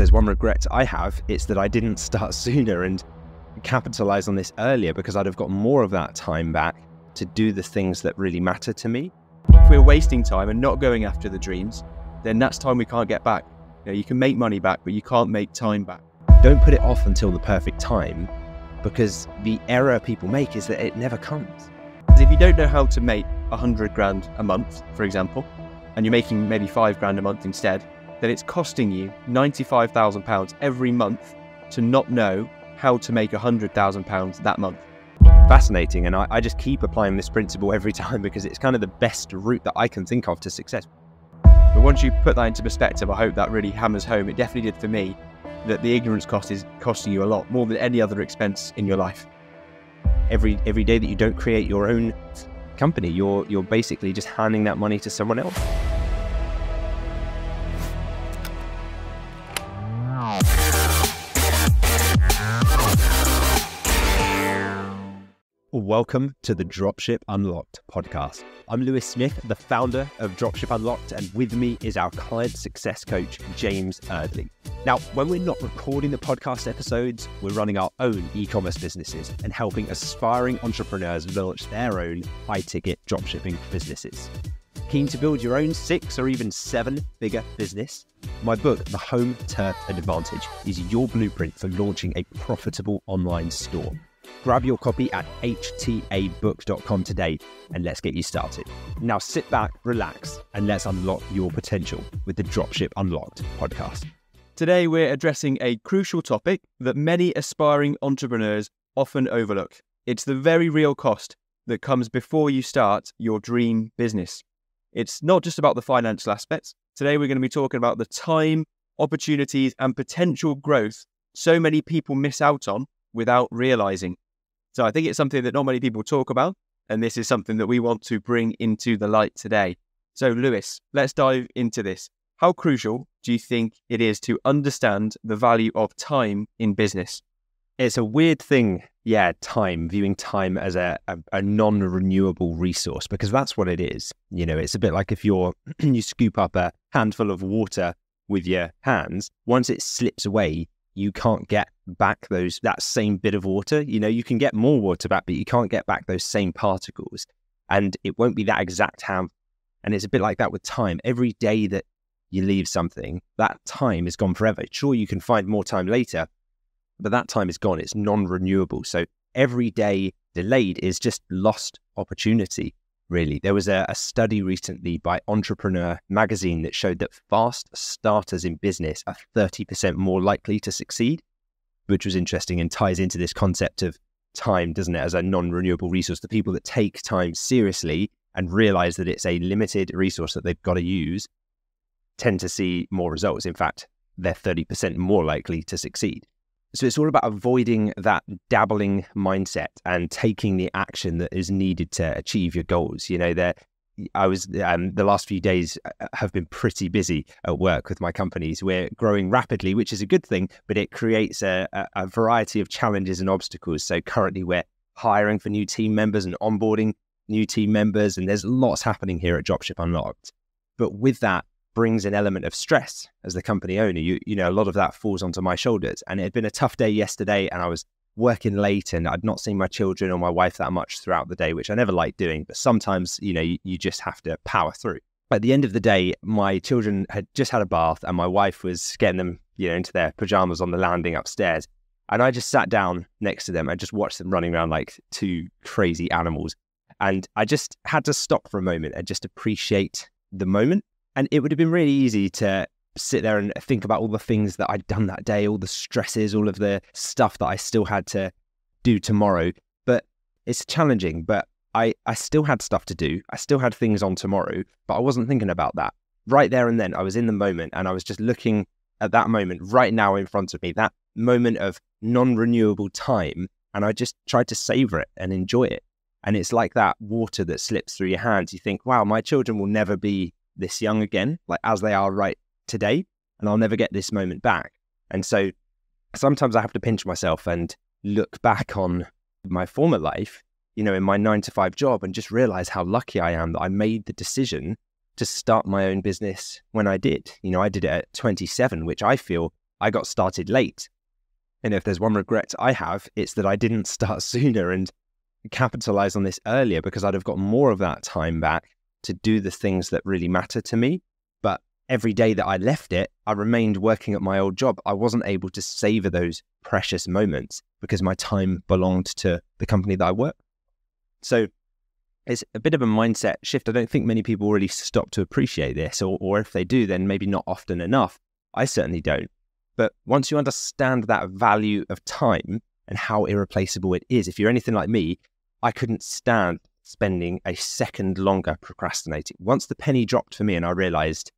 there's one regret I have, it's that I didn't start sooner and capitalize on this earlier because I'd have got more of that time back to do the things that really matter to me. If we're wasting time and not going after the dreams, then that's time we can't get back. You, know, you can make money back, but you can't make time back. Don't put it off until the perfect time because the error people make is that it never comes. If you don't know how to make a hundred grand a month, for example, and you're making maybe five grand a month instead, then it's costing you £95,000 every month to not know how to make £100,000 that month. Fascinating, and I, I, just keep applying this principle every time because it's kind of the best route that I can think of to success. But once you put that into perspective, I hope that really hammers home. It definitely did for me that the ignorance cost is costing you a lot more than any other expense in your life. Every every day that you don't create your own company, you're you're basically just handing that money to someone else. Welcome to the Dropship Unlocked podcast. I'm Lewis Smith, the founder of Dropship Unlocked, and with me is our client success coach, James Eardley. Now, when we're not recording the podcast episodes, we're running our own e commerce businesses and helping aspiring entrepreneurs launch their own high ticket dropshipping businesses. Keen to build your own six or even seven figure business? My book, The Home Turf Advantage, is your blueprint for launching a profitable online store. Grab your copy at htabook.com today and let's get you started. Now sit back, relax, and let's unlock your potential with the Dropship Unlocked podcast. Today, we're addressing a crucial topic that many aspiring entrepreneurs often overlook. It's the very real cost that comes before you start your dream business. It's not just about the financial aspects. Today, we're going to be talking about the time, opportunities, and potential growth so many people miss out on without realizing. So I think it's something that not many people talk about. And this is something that we want to bring into the light today. So, Lewis, let's dive into this. How crucial do you think it is to understand the value of time in business? It's a weird thing, yeah, time, viewing time as a, a, a non renewable resource, because that's what it is. You know, it's a bit like if you're, you scoop up a handful of water with your hands, once it slips away, you can't get back those that same bit of water. You know, you can get more water back, but you can't get back those same particles. And it won't be that exact ham. And it's a bit like that with time. Every day that you leave something, that time is gone forever. Sure, you can find more time later, but that time is gone. It's non renewable. So every day delayed is just lost opportunity really. There was a, a, study recently by Entrepreneur magazine that showed that fast starters in business are 30% more likely to succeed, which was interesting and ties into this concept of time, doesn't it, as a non renewable resource. The people that take time seriously and realize that it's a limited resource that they've got to use tend to see more results. In fact, they're 30% more likely to succeed. So it's all about avoiding that dabbling mindset and taking the action that is needed to achieve your goals. You know, that I was um, the last few days uh, have been pretty busy at work with my companies. We're growing rapidly, which is a good thing, but it creates a, a variety of challenges and obstacles. So currently, we're hiring for new team members and onboarding new team members, and there's lots happening here at Dropship Unlocked. But with that, brings an element of stress as the company owner. You you know a lot of that falls onto my shoulders, and it had been a tough day yesterday, and I was working late, and I'd not seen my children or my wife that much throughout the day, which I never like doing. But sometimes you know you, you just have to power through. At the end of the day, my children had just had a bath, and my wife was getting them you know into their pajamas on the landing upstairs. And I just sat down next to them and just watched them running around like two crazy animals. And I just had to stop for a moment and just appreciate the moment and it would have been really easy to sit there and think about all the things that I'd done that day, all the stresses, all of the stuff that I still had to do tomorrow. But it's challenging, but I, I still had stuff to do. I still had things on tomorrow, but I wasn't thinking about that. Right there and then, I was in the moment and I was just looking at that moment right now in front of me, that moment of non renewable time. And I just tried to savor it and enjoy it. And it's like that water that slips through your hands. You think, wow, my children will never be this young again, like as they are right today, and I'll never get this moment back. And so sometimes I have to pinch myself and look back on my former life, you know, in my nine to five job and just realize how lucky I am that I made the decision to start my own business when I did. You know, I did it at 27, which I feel I got started late. And if there's one regret I have, it's that I didn't start sooner and capitalize on this earlier because I'd have got more of that time back to do the things that really matter to me. Every day that I left it, I remained working at my old job. I wasn't able to savor those precious moments because my time belonged to the company that I work. So it's a bit of a mindset shift. I don't think many people really stop to appreciate this, or, or if they do, then maybe not often enough. I certainly don't. But once you understand that value of time and how irreplaceable it is, if you're anything like me, I couldn't stand spending a second longer procrastinating. Once the penny dropped for me and I realized,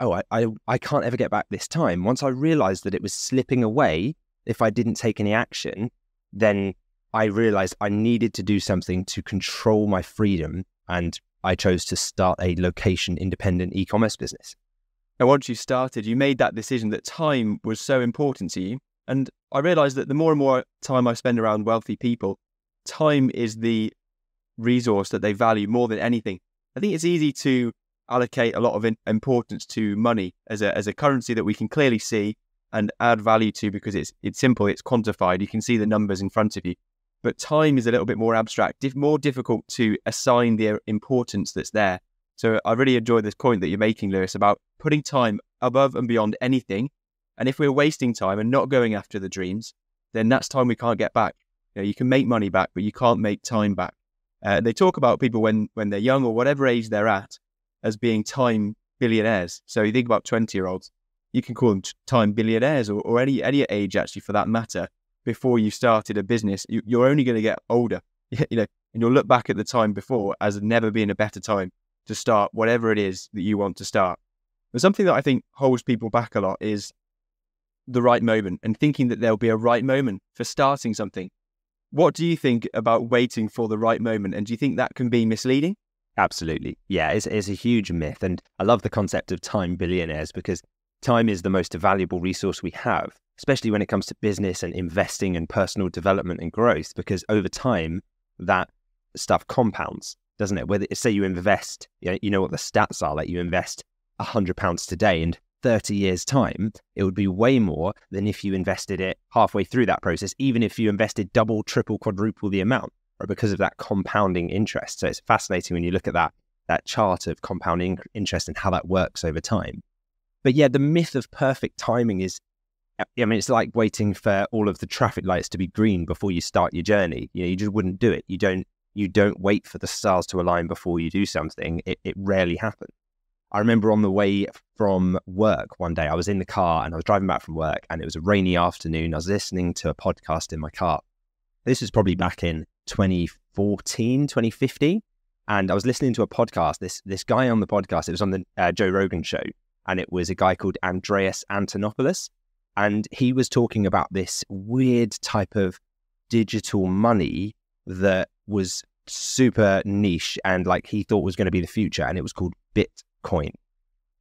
oh, I, I, I can't ever get back this time. Once I realized that it was slipping away if I didn't take any action, then I realized I needed to do something to control my freedom. And I chose to start a location independent e commerce business. Now, once you started, you made that decision that time was so important to you. And I realized that the more and more time I spend around wealthy people, time is the resource that they value more than anything. I think it's easy to allocate a lot of importance to money as a, as a currency that we can clearly see and add value to because it's it's simple, it's quantified. You can see the numbers in front of you. But time is a little bit more abstract, more difficult to assign the importance that's there. So I really enjoy this point that you're making, Lewis, about putting time above and beyond anything. And if we're wasting time and not going after the dreams, then that's time we can't get back. You, know, you can make money back, but you can't make time back. Uh, they talk about people when when they're young or whatever age they're at as being time billionaires. So you think about 20 year olds, you can call them time billionaires or, or any, any age actually for that matter. Before you started a business, you, you're only going to get older, you know, and you'll look back at the time before as never being a better time to start whatever it is that you want to start. But something that I think holds people back a lot is the right moment and thinking that there'll be a right moment for starting something. What do you think about waiting for the right moment? And do you think that can be misleading? Absolutely. Yeah, it's, it's a huge myth. And I love the concept of time billionaires because time is the most valuable resource we have, especially when it comes to business and investing and personal development and growth, because over time, that stuff compounds, doesn't it? Whether say you invest, you know, what the stats are, like you invest hundred pounds today and 30 years time, it would be way more than if you invested it halfway through that process, even if you invested double, triple, quadruple the amount because of that compounding interest. So it's fascinating when you look at that that chart of compounding interest and how that works over time. But yeah, the myth of perfect timing is uh, I mean, it's like waiting for all of the traffic lights to be green before you start your journey. You know, you just wouldn't do it. You don't you don't wait for the stars to align before you do something. It, it rarely happens. I remember on the way from work one day, I was in the car and I was driving back from work and it was a rainy afternoon. I was listening to a podcast in my car. This was probably back in 2014, 2015. And I was listening to a podcast. This this guy on the podcast, it was on the uh, Joe Rogan show, and it was a guy called Andreas Antonopoulos, and he was talking about this weird type of digital money that was super niche and like he thought was going to be the future, and it was called Bitcoin.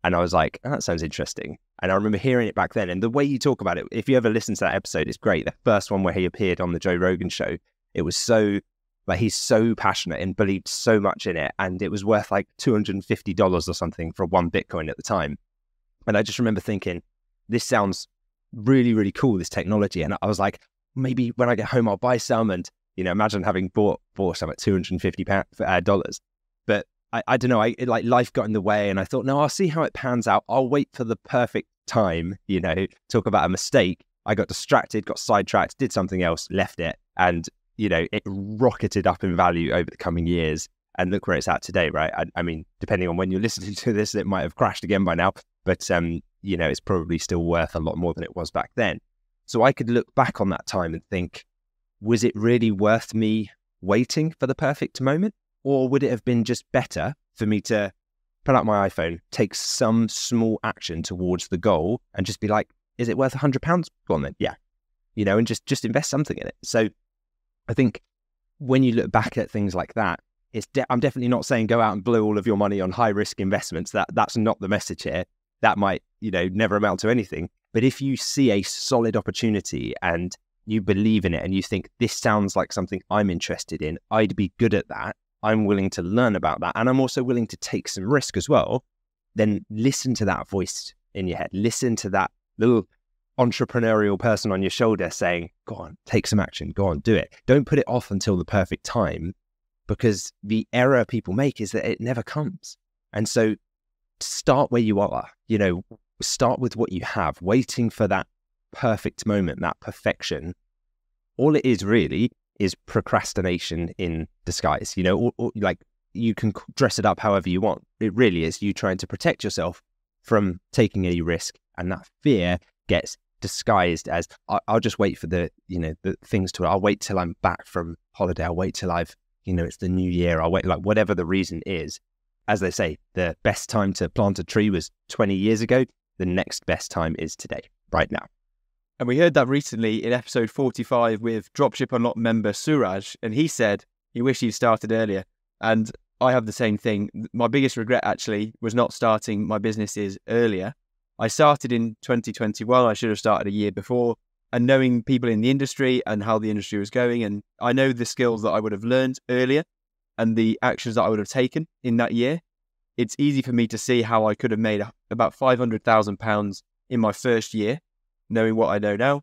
And I was like, oh, that sounds interesting. And I remember hearing it back then. And the way you talk about it, if you ever listen to that episode, it's great. The first one where he appeared on the Joe Rogan show, it was so like he's so passionate and believed so much in it, and it was worth like two hundred and fifty dollars or something for one Bitcoin at the time. And I just remember thinking, this sounds really really cool. This technology, and I was like, maybe when I get home, I'll buy some. And you know, imagine having bought bought some at two hundred and fifty uh, dollars. But I, I don't know. I it, like life got in the way, and I thought, no, I'll see how it pans out. I'll wait for the perfect time. You know, talk about a mistake. I got distracted, got sidetracked, did something else, left it, and you know, it rocketed up in value over the coming years. And look where it's at today, right? I, I mean, depending on when you're listening to this, it might have crashed again by now, but um, you know, it's probably still worth a lot more than it was back then. So I could look back on that time and think, was it really worth me waiting for the perfect moment? Or would it have been just better for me to pull out my iPhone, take some small action towards the goal and just be like, is it worth a hundred pounds? Go on then. Yeah. You know, and just just invest something in it. So I think when you look back at things like that, it's de- I'm definitely not saying go out and blow all of your money on high risk investments. That that's not the message here. That might you know never amount to anything. But if you see a solid opportunity and you believe in it and you think this sounds like something I'm interested in, I'd be good at that. I'm willing to learn about that, and I'm also willing to take some risk as well. Then listen to that voice in your head. Listen to that little entrepreneurial person on your shoulder saying, go on, take some action, go on, do it. Don't put it off until the perfect time because the error people make is that it never comes. And so start where you are, you know, start with what you have, waiting for that perfect moment, that perfection. All it is really is procrastination in disguise, you know, or, or like you can dress it up however you want. It really is you trying to protect yourself from taking any risk. And that fear gets disguised as I'll just wait for the, you know, the things to, I'll wait till I'm back from holiday. I'll wait till I've, you know, it's the new year. I'll wait, like whatever the reason is. As they say, the best time to plant a tree was 20 years ago. The next best time is today, right now. And we heard that recently in episode 45 with Dropship Unlocked member Suraj, and he said he wished he'd started earlier. And I have the same thing. My biggest regret actually was not starting my businesses earlier. I started in 2021. I should have started a year before. And knowing people in the industry and how the industry was going, and I know the skills that I would have learned earlier and the actions that I would have taken in that year, it's easy for me to see how I could have made about £500,000 in my first year, knowing what I know now.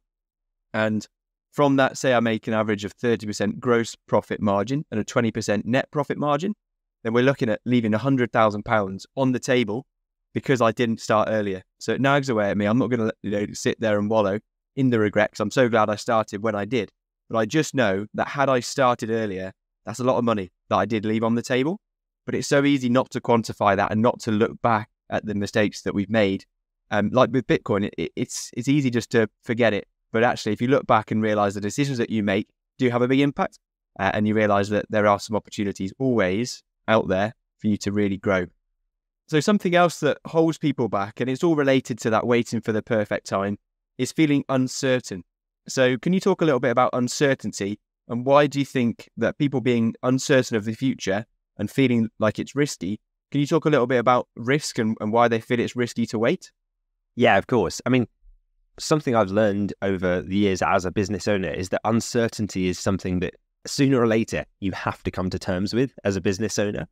And from that, say I make an average of 30% gross profit margin and a 20% net profit margin, then we're looking at leaving £100,000 on the table because I didn't start earlier. So it nags away at me. I'm not going to you know, sit there and wallow in the regrets. I'm so glad I started when I did. But I just know that had I started earlier, that's a lot of money that I did leave on the table. But it's so easy not to quantify that and not to look back at the mistakes that we've made. Um, like with Bitcoin, it, it's it's easy just to forget it. But actually, if you look back and realize the decisions that you make do have a big impact, uh, and you realize that there are some opportunities always out there for you to really grow. So, something else that holds people back, and it's all related to that waiting for the perfect time, is feeling uncertain. So, can you talk a little bit about uncertainty and why do you think that people being uncertain of the future and feeling like it's risky, can you talk a little bit about risk and, and why they feel it's risky to wait? Yeah, of course. I mean, something I've learned over the years as a business owner is that uncertainty is something that sooner or later you have to come to terms with as a business owner.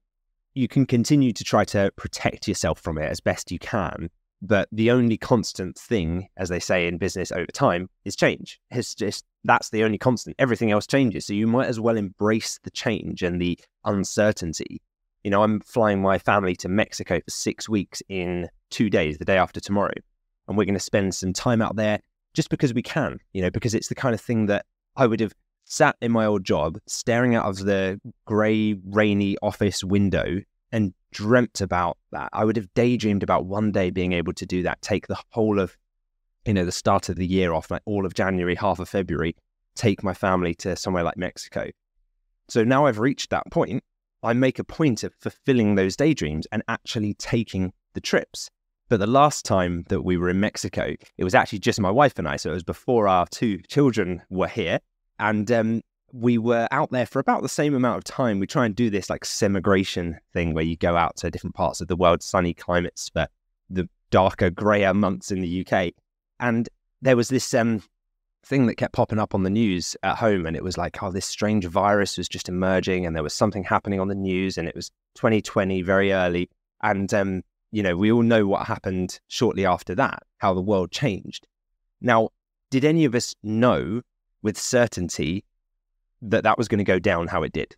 You can continue to try to protect yourself from it as best you can, but the only constant thing, as they say in business over time, is change. It's just that's the only constant. Everything else changes. So you might as well embrace the change and the uncertainty. You know, I'm flying my family to Mexico for six weeks in two days, the day after tomorrow. And we're going to spend some time out there just because we can, you know, because it's the kind of thing that I would have sat in my old job, staring out of the grey, rainy office window and dreamt about that. I would have daydreamed about one day being able to do that, take the whole of, you know, the start of the year off, like all of January, half of February, take my family to somewhere like Mexico. So now I've reached that point, I make a point of fulfilling those daydreams and actually taking the trips. But the last time that we were in Mexico, it was actually just my wife and I. So it was before our two children were here. And um, we were out there for about the same amount of time. We try and do this like semigration thing where you go out to different parts of the world, sunny climates for the darker, grayer months in the UK. And there was this um, thing that kept popping up on the news at home. And it was like, oh, this strange virus was just emerging and there was something happening on the news. And it was 2020, very early. And, um, you know, we all know what happened shortly after that, how the world changed. Now, did any of us know with certainty that that was going to go down how it did.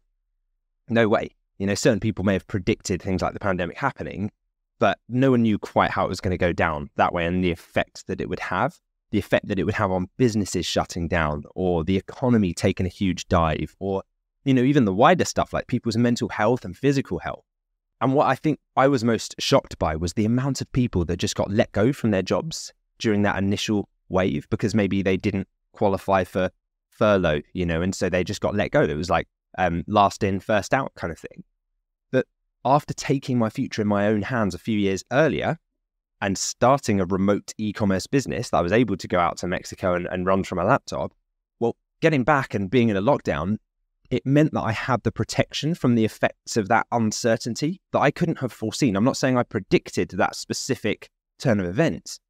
No way. You know, certain people may have predicted things like the pandemic happening, but no one knew quite how it was going to go down that way and the effect that it would have, the effect that it would have on businesses shutting down or the economy taking a huge dive or, you know, even the wider stuff like people's mental health and physical health. And what I think I was most shocked by was the amount of people that just got let go from their jobs during that initial wave because maybe they didn't qualify for furlough, you know, and so they just got let go. It was like um, last in, first out kind of thing. But after taking my future in my own hands a few years earlier and starting a remote e commerce business that I was able to go out to Mexico and, and run from a laptop, well, getting back and being in a lockdown, it meant that I had the protection from the effects of that uncertainty that I couldn't have foreseen. I'm not saying I predicted that specific turn of events.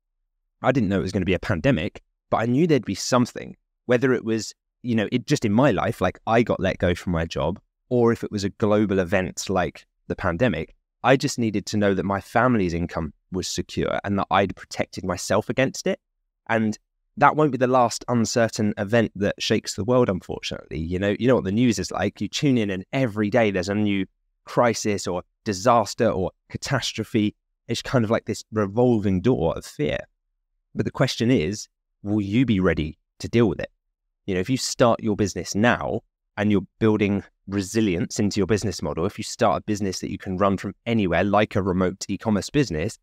I didn't know it was going to be a pandemic, but I knew there'd be something whether it was, you know, it just in my life, like I got let go from my job, or if it was a global event like the pandemic, I just needed to know that my family's income was secure and that I'd protected myself against it. And that won't be the last uncertain event that shakes the world, unfortunately. You know, you know what the news is like. You tune in and every day there's a new crisis or disaster or catastrophe. It's kind of like this revolving door of fear. But the question is, will you be ready to deal with it? You know, if you start your business now and you're building resilience into your business model, if you start a business that you can run from anywhere, like a remote e commerce business,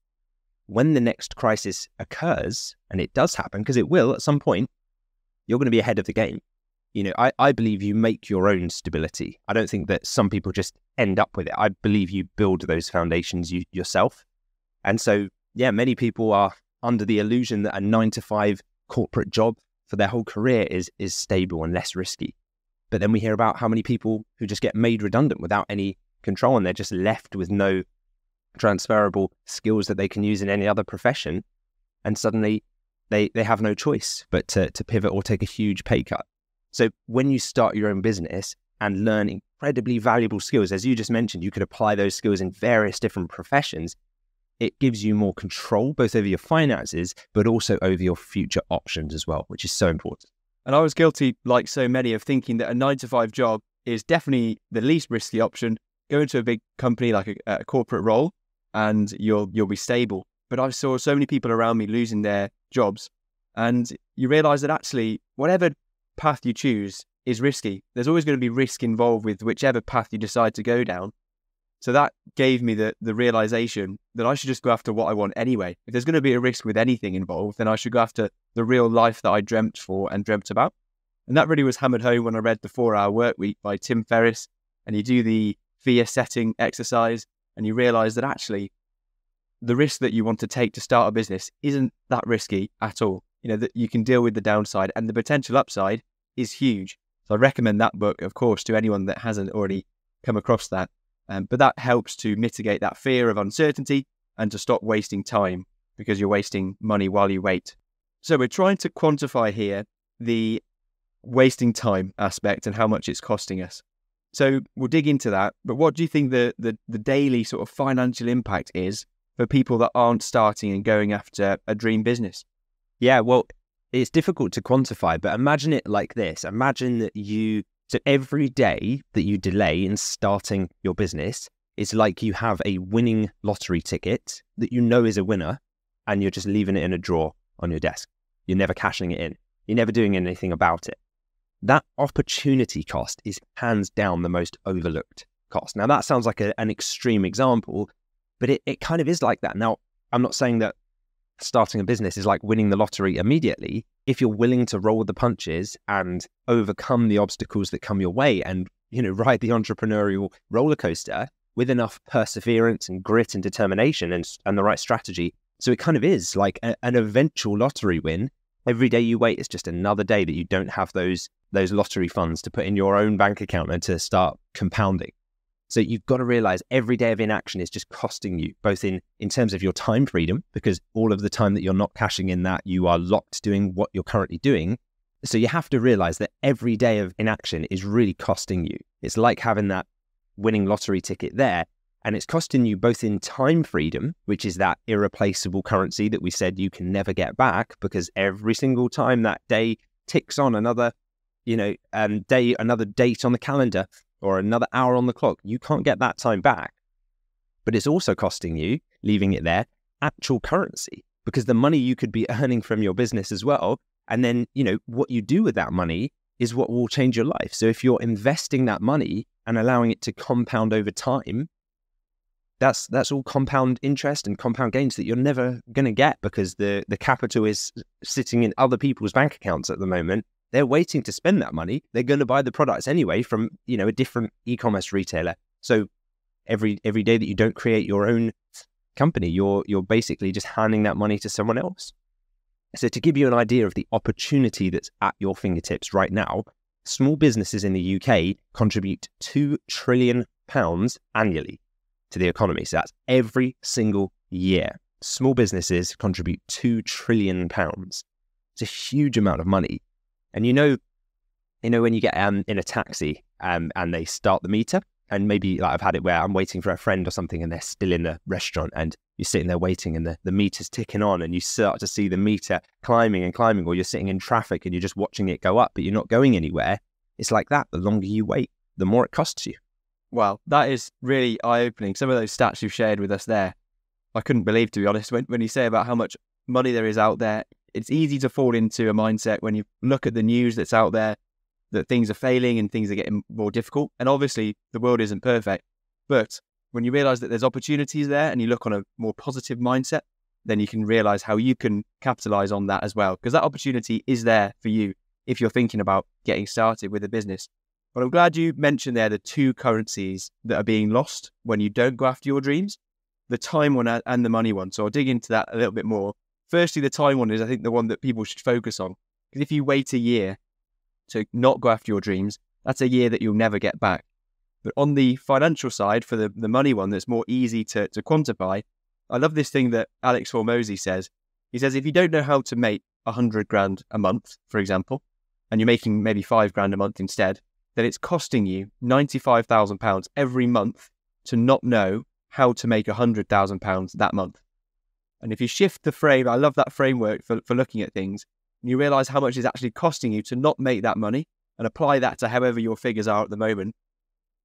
when the next crisis occurs, and it does happen because it will at some point, you're going to be ahead of the game. You know, I, I believe you make your own stability. I don't think that some people just end up with it. I believe you build those foundations you, yourself. And so, yeah, many people are under the illusion that a nine to five corporate job for their whole career is is stable and less risky. But then we hear about how many people who just get made redundant without any control and they're just left with no transferable skills that they can use in any other profession. And suddenly they, they have no choice but to, to pivot or take a huge pay cut. So when you start your own business and learn incredibly valuable skills, as you just mentioned, you could apply those skills in various different professions. It gives you more control both over your finances, but also over your future options as well, which is so important. And I was guilty, like so many, of thinking that a nine to five job is definitely the least risky option. Go into a big company like a, a corporate role, and you'll you'll be stable. But I saw so many people around me losing their jobs, and you realise that actually, whatever path you choose is risky. There's always going to be risk involved with whichever path you decide to go down. So that gave me the the realization that I should just go after what I want anyway. If there's going to be a risk with anything involved, then I should go after the real life that I dreamt for and dreamt about. And that really was hammered home when I read The Four Hour Work Week by Tim Ferriss. And you do the fear setting exercise and you realize that actually the risk that you want to take to start a business isn't that risky at all. You know, that you can deal with the downside and the potential upside is huge. So I recommend that book, of course, to anyone that hasn't already come across that. Um, but that helps to mitigate that fear of uncertainty and to stop wasting time because you're wasting money while you wait. So we're trying to quantify here the wasting time aspect and how much it's costing us. So we'll dig into that. But what do you think the, the, the daily sort of financial impact is for people that aren't starting and going after a dream business? Yeah, well, it's difficult to quantify, but imagine it like this. Imagine that you, so every day that you delay in starting your business, is like you have a winning lottery ticket that you know is a winner and you're just leaving it in a drawer on your desk. You're never cashing it in. You're never doing anything about it that opportunity cost is hands down the most overlooked cost. Now, that sounds like a, an extreme example, but it, it kind of is like that. Now, I'm not saying that starting a business is like winning the lottery immediately. If you're willing to roll the punches and overcome the obstacles that come your way and, you know, ride the entrepreneurial roller coaster with enough perseverance and grit and determination and, and the right strategy. So it kind of is like a, an eventual lottery win. Every day you wait is just another day that you don't have those those lottery funds to put in your own bank account and to start compounding. So you've got to realize every day of inaction is just costing you, both in, in terms of your time freedom, because all of the time that you're not cashing in that, you are locked doing what you're currently doing. So you have to realize that every day of inaction is really costing you. It's like having that winning lottery ticket there. And it's costing you both in time freedom, which is that irreplaceable currency that we said you can never get back because every single time that day ticks on another you know, um, day, another date on the calendar or another hour on the clock. You can't get that time back. But it's also costing you, leaving it there, actual currency because the money you could be earning from your business as well. And then, you know, what you do with that money is what will change your life. So if you're investing that money and allowing it to compound over time, that's that's all compound interest and compound gains that you're never going to get because the the capital is sitting in other people's bank accounts at the moment they're waiting to spend that money. They're going to buy the products anyway from, you know, a different e-commerce retailer. So every every day that you don't create your own company, you're you're basically just handing that money to someone else. So to give you an idea of the opportunity that's at your fingertips right now, small businesses in the UK contribute 2 trillion pounds annually to the economy. So that's every single year. Small businesses contribute 2 trillion pounds. It's a huge amount of money. And you know, you know when you get um, in a taxi um, and they start the meter and maybe like I've had it where I'm waiting for a friend or something and they're still in the restaurant and you're sitting there waiting and the, the meter's ticking on and you start to see the meter climbing and climbing, or you're sitting in traffic and you're just watching it go up, but you're not going anywhere. It's like that. The longer you wait, the more it costs you. Wow, that is really eye opening. Some of those stats you've shared with us there, I couldn't believe, to be honest, when, when you say about how much money there is out there. It's easy to fall into a mindset when you look at the news that's out there that things are failing and things are getting more difficult. And obviously, the world isn't perfect. But when you realize that there's opportunities there and you look on a more positive mindset, then you can realize how you can capitalize on that as well. Because that opportunity is there for you if you're thinking about getting started with a business. But I'm glad you mentioned there the two currencies that are being lost when you don't go after your dreams the time one and the money one. So I'll dig into that a little bit more. Firstly, the time one is, I think, the one that people should focus on. Because if you wait a year to not go after your dreams, that's a year that you'll never get back. But on the financial side, for the, the money one that's more easy to, to quantify, I love this thing that Alex Hormozi says. He says, if you don't know how to make a hundred grand a month, for example, and you're making maybe five grand a month instead, then it's costing you £95,000 every month to not know how to make a £100,000 that month. And if you shift the frame, I love that framework for, for looking at things and you realize how much it's actually costing you to not make that money and apply that to however your figures are at the moment,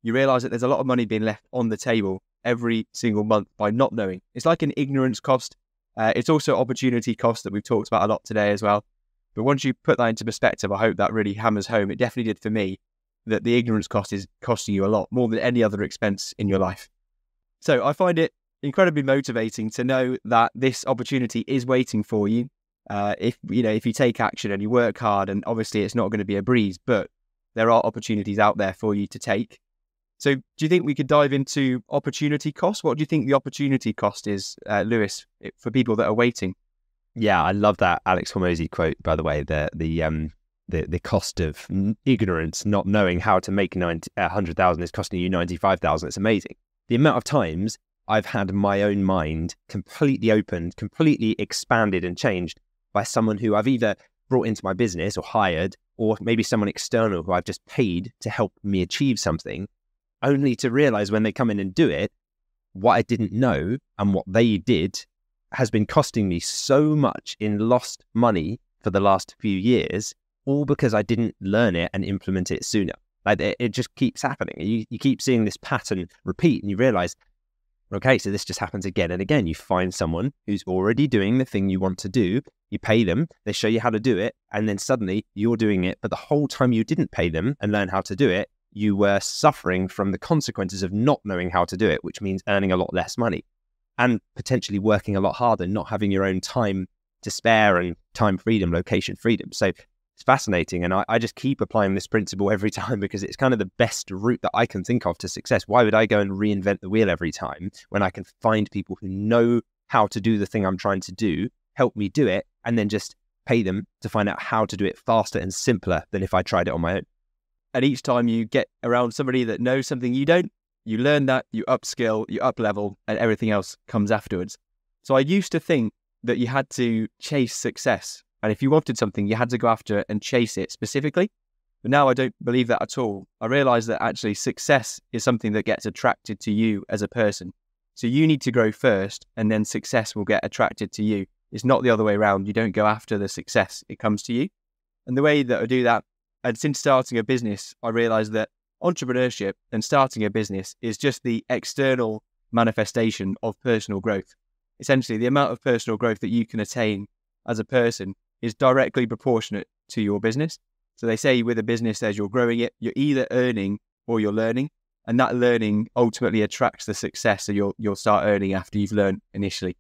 you realize that there's a lot of money being left on the table every single month by not knowing. It's like an ignorance cost. Uh, it's also opportunity cost that we've talked about a lot today as well. But once you put that into perspective, I hope that really hammers home. It definitely did for me that the ignorance cost is costing you a lot more than any other expense in your life. So I find it incredibly motivating to know that this opportunity is waiting for you uh, if you know if you take action and you work hard, and obviously it's not going to be a breeze, but there are opportunities out there for you to take. So, do you think we could dive into opportunity cost? What do you think the opportunity cost is, uh, Lewis, for people that are waiting? Yeah, I love that Alex Hormozi quote. By the way, the the um the the cost of ignorance, not knowing how to make 90, 100,000 is costing you 95,000. It's amazing. The amount of times I've had my own mind completely opened, completely expanded and changed by someone who I've either brought into my business or hired, or maybe someone external who I've just paid to help me achieve something, only to realize when they come in and do it, what I didn't know and what they did has been costing me so much in lost money for the last few years, all because I didn't learn it and implement it sooner. Like it, it just keeps happening. You, you keep seeing this pattern repeat, and you realize, okay, so this just happens again and again. You find someone who's already doing the thing you want to do, you pay them, they show you how to do it, and then suddenly you're doing it. But the whole time you didn't pay them and learn how to do it, you were suffering from the consequences of not knowing how to do it, which means earning a lot less money and potentially working a lot harder, not having your own time to spare and time freedom, location freedom. So it's fascinating. And I, I, just keep applying this principle every time because it's kind of the best route that I can think of to success. Why would I go and reinvent the wheel every time when I can find people who know how to do the thing I'm trying to do, help me do it, and then just pay them to find out how to do it faster and simpler than if I tried it on my own. And each time you get around somebody that knows something you don't, you learn that, you upskill, you up level, and everything else comes afterwards. So I used to think that you had to chase success. And if you wanted something, you had to go after it and chase it specifically. But now I don't believe that at all. I realize that actually success is something that gets attracted to you as a person. So you need to grow first, and then success will get attracted to you. It's not the other way around. You don't go after the success, it comes to you. And the way that I do that, and since starting a business, I realized that entrepreneurship and starting a business is just the external manifestation of personal growth. Essentially, the amount of personal growth that you can attain as a person is directly proportionate to your business. So they say with a business, as you're growing it, you're either earning or you're learning. And that learning ultimately attracts the success that you'll, you'll start earning after you've learned initially.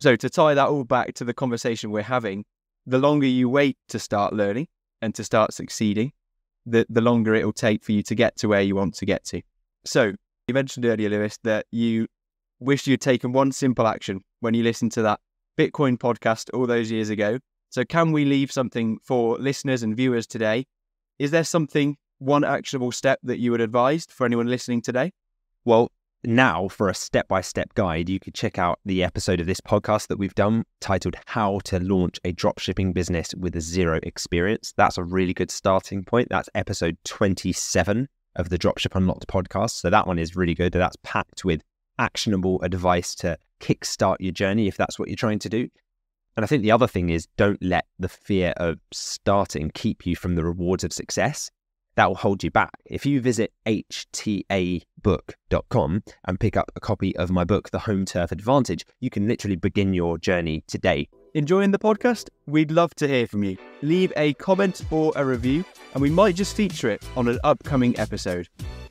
So, to tie that all back to the conversation we're having, the longer you wait to start learning and to start succeeding, the, the longer it will take for you to get to where you want to get to. So, you mentioned earlier, Lewis, that you wish you'd taken one simple action when you listened to that Bitcoin podcast all those years ago. So, can we leave something for listeners and viewers today? Is there something, one actionable step that you would advise for anyone listening today? Well, now for a step by step guide, you could check out the episode of this podcast that we've done titled How to Launch a Dropshipping Business with a Zero Experience. That's a really good starting point. That's episode 27 of the Dropship Unlocked podcast. So that one is really good. That's packed with actionable advice to kickstart your journey if that's what you're trying to do. And I think the other thing is don't let the fear of starting keep you from the rewards of success. That will hold you back. If you visit htabook.com and pick up a copy of my book, The Home Turf Advantage, you can literally begin your journey today. Enjoying the podcast? We'd love to hear from you. Leave a comment or a review, and we might just feature it on an upcoming episode.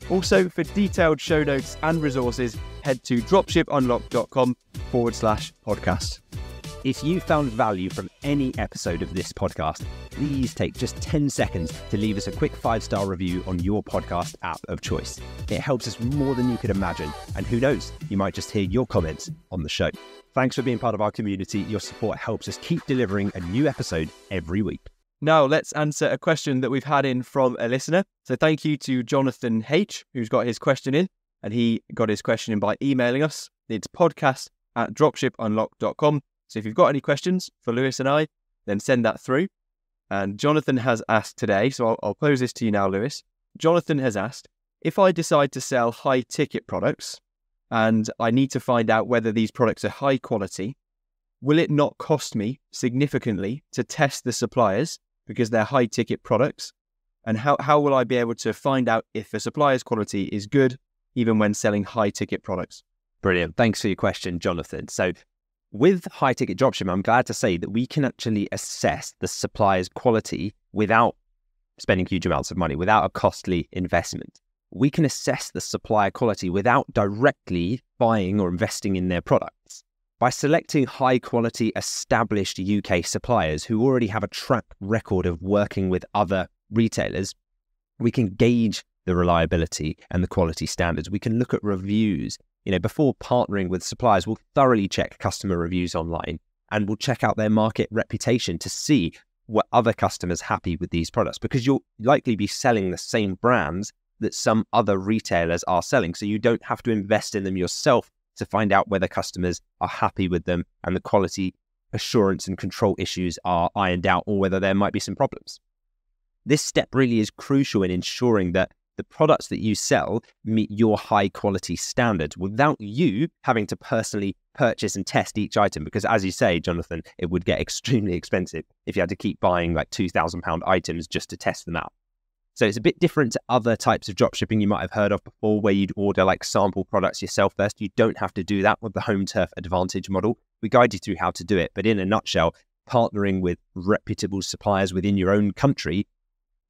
Also, for detailed show notes and resources, head to dropshipunlocked.com forward slash podcast. If you found value from any episode of this podcast, please take just 10 seconds to leave us a quick five star review on your podcast app of choice. It helps us more than you could imagine, and who knows, you might just hear your comments on the show. Thanks for being part of our community. Your support helps us keep delivering a new episode every week. Now, let's answer a question that we've had in from a listener. So, thank you to Jonathan H., who's got his question in, and he got his question in by emailing us. It's podcast at dropshipunlocked.com. So, if you've got any questions for Lewis and I, then send that through. And Jonathan has asked today, so I'll, I'll pose this to you now, Lewis. Jonathan has asked if I decide to sell high ticket products, and I need to find out whether these products are high quality, will it not cost me significantly to test the suppliers because they're high ticket products? And how, how will I be able to find out if a supplier's quality is good even when selling high ticket products? Brilliant. Thanks for your question, Jonathan. So, with high ticket dropshipping, I'm glad to say that we can actually assess the supplier's quality without spending huge amounts of money, without a costly investment we can assess the supplier quality without directly buying or investing in their products. By selecting high quality established UK suppliers who already have a track record of working with other retailers, we can gauge the reliability and the quality standards. We can look at reviews. You know, before partnering with suppliers, we'll thoroughly check customer reviews online and we'll check out their market reputation to see were other customers happy with these products because you'll likely be selling the same brands that some other retailers are selling. So you don't have to invest in them yourself to find out whether customers are happy with them and the quality assurance and control issues are ironed out or whether there might be some problems. This step really is crucial in ensuring that the products that you sell meet your high quality standards without you having to personally purchase and test each item. Because as you say, Jonathan, it would get extremely expensive if you had to keep buying like £2,000 items just to test them out. So it's a bit different to other types of dropshipping you might have heard of before, where you'd order like sample products yourself first. You don't have to do that with the Home Turf Advantage model. We guide you through how to do it. But in a nutshell, partnering with reputable suppliers within your own country,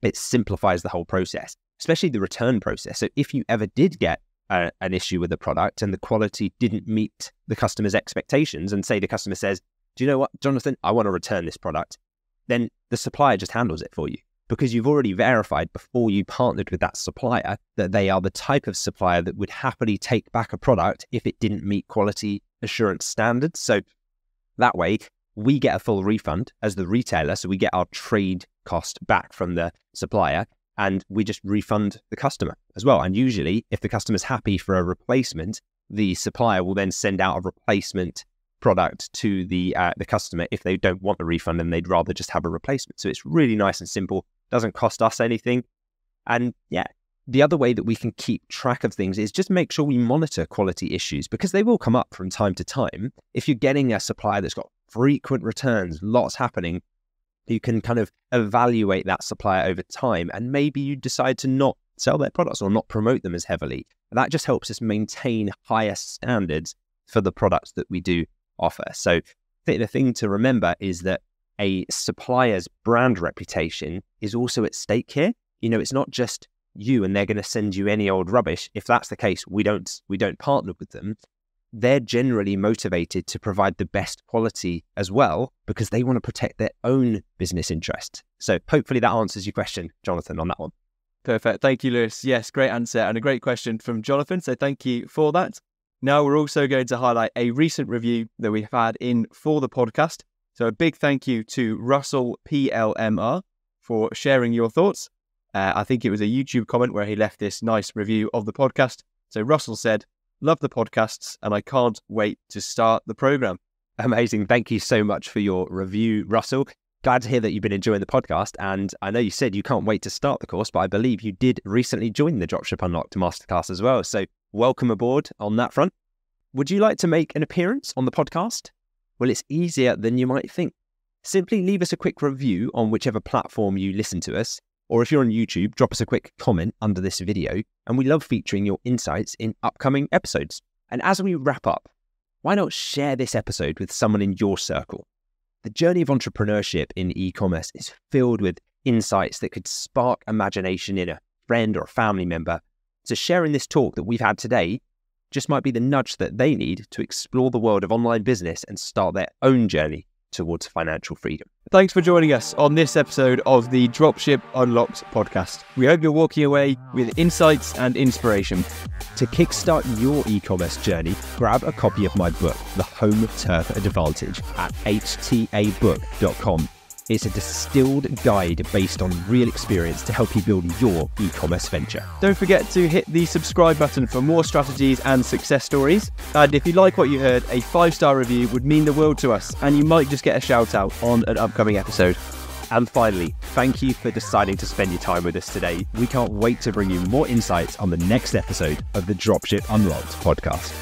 it simplifies the whole process, especially the return process. So if you ever did get a, an issue with a product and the quality didn't meet the customer's expectations, and say the customer says, Do you know what, Jonathan, I want to return this product, then the supplier just handles it for you because you've already verified before you partnered with that supplier that they are the type of supplier that would happily take back a product if it didn't meet quality assurance standards. So that way, we get a full refund as the retailer. So we get our trade cost back from the supplier and we just refund the customer as well. And usually, if the customer's happy for a replacement, the supplier will then send out a replacement product to the uh, the customer if they don't want the refund and they'd rather just have a replacement. So it's really nice and simple doesn't cost us anything. And yeah, the other way that we can keep track of things is just make sure we monitor quality issues because they will come up from time to time. If you're getting a supplier that's got frequent returns, lots happening, you can kind of evaluate that supplier over time and maybe you decide to not sell their products or not promote them as heavily. That just helps us maintain higher standards for the products that we do offer. So the thing to remember is that a supplier's brand reputation is also at stake here. You know, it's not just you and they're going to send you any old rubbish. If that's the case, we don't we don't partner with them. They're generally motivated to provide the best quality as well because they want to protect their own business interest. So hopefully that answers your question, Jonathan, on that one. Perfect. Thank you, Lewis. Yes, great answer and a great question from Jonathan. So thank you for that. Now we're also going to highlight a recent review that we've had in for the podcast. So a big thank you to Russell PLMR for sharing your thoughts. Uh, I think it was a YouTube comment where he left this nice review of the podcast. So Russell said, Love the podcasts and I can't wait to start the program. Amazing. Thank you so much for your review, Russell. Glad to hear that you've been enjoying the podcast. And I know you said you can't wait to start the course, but I believe you did recently join the Dropship Unlocked Masterclass as well. So welcome aboard on that front. Would you like to make an appearance on the podcast? Well, it's easier than you might think. Simply leave us a quick review on whichever platform you listen to us. Or if you're on YouTube, drop us a quick comment under this video. And we love featuring your insights in upcoming episodes. And as we wrap up, why not share this episode with someone in your circle? The journey of entrepreneurship in e commerce is filled with insights that could spark imagination in a friend or a family member. So, sharing this talk that we've had today just might be the nudge that they need to explore the world of online business and start their own journey towards financial freedom. Thanks for joining us on this episode of the Dropship Unlocked podcast. We hope you're walking away with insights and inspiration. To kickstart your e commerce journey, grab a copy of my book, The Home Turf Advantage, at htabook.com. It's a distilled guide based on real experience to help you build your e commerce venture. Don't forget to hit the subscribe button for more strategies and success stories. And if you like what you heard, a five star review would mean the world to us, and you might just get a shout out on an upcoming episode. And finally, thank you for deciding to spend your time with us today. We can't wait to bring you more insights on the next episode of the Dropship Unlocked podcast.